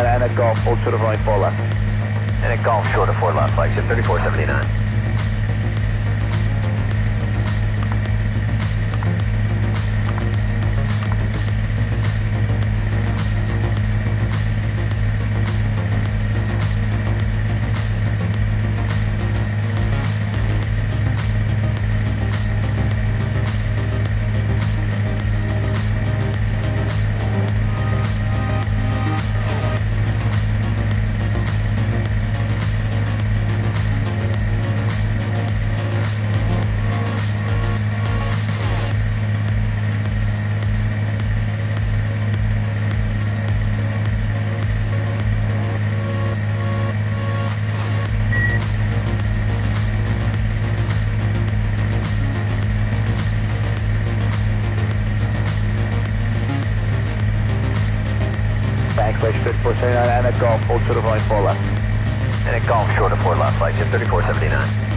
and a golf, oh, short of right, 4 left. And a golf, short of 4 left, flagship 3479. Backslash 5479 and a golf, hold short of right, 4 left. And a golf, short of 4 left, flagship 3479.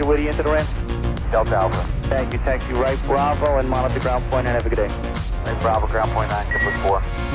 Roger, Whitty into the ramp. Delta Alpha. Thank you, taxi right Bravo and monitor ground point and have a good day. Right, Bravo, ground point 9, 4.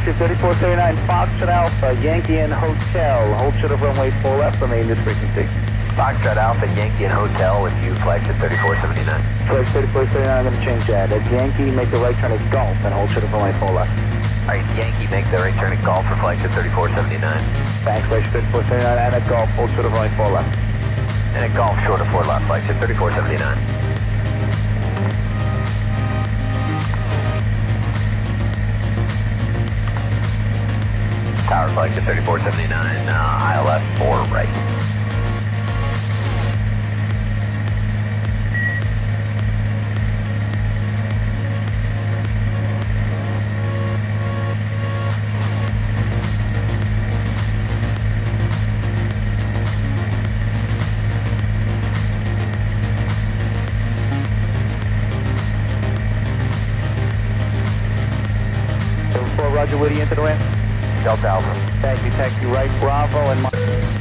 Taxi 3439 Foxtrot Alpha, Yankee and Hotel. Hold short of runway 4 left, remain this frequency. Foxtrot Alpha, Yankee and Hotel with you, at 3479. Flight 3439, I'm going to change that. At Yankee, make the right turn at Golf and hold short of runway 4 left. Alright, Yankee, make the right turn at Golf for at 3479. Thanks, Flight 3439 and at Golf, hold short of runway 4 left. And at Golf, short of 4 left, at 3479. Flights 3479, uh, ILS 4 right. Roger, Whitty into the ramp. Delta Alpha. Thank you, taxi right Bravo and.